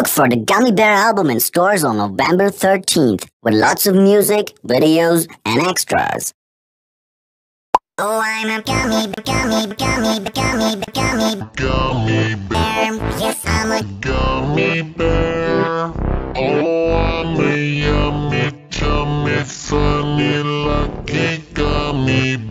Look for the Gummy Bear album in stores on November 13th with lots of music, videos, and extras. Oh, I'm a gummy, gummy, gummy, gummy, gummy, gummy bear. Yes, I'm a gummy bear. Oh, I'm a yummy, chummy, funny, lucky gummy bear.